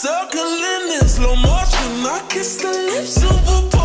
Circling in slow motion, I kiss the lips of a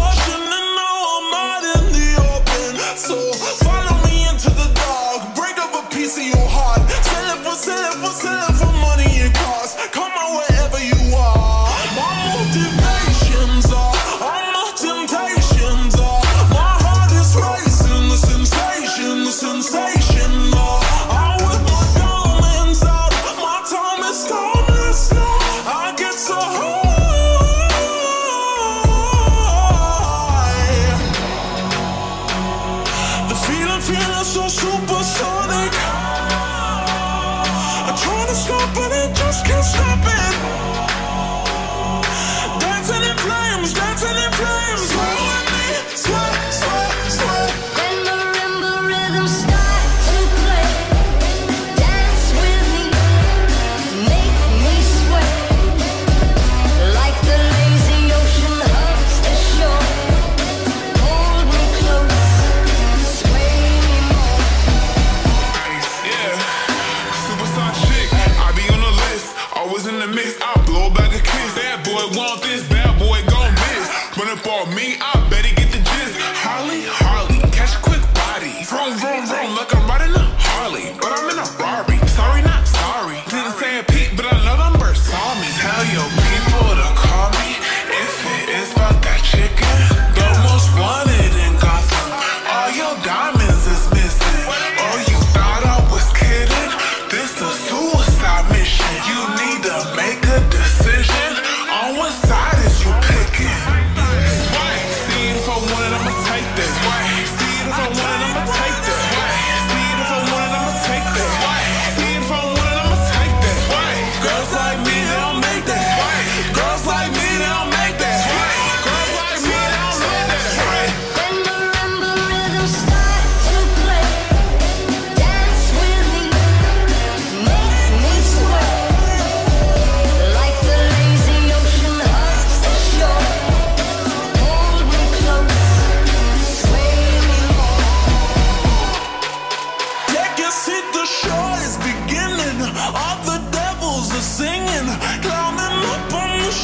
For me. I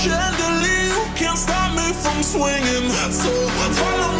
chandelier, you can't stop me from swinging. So follow me.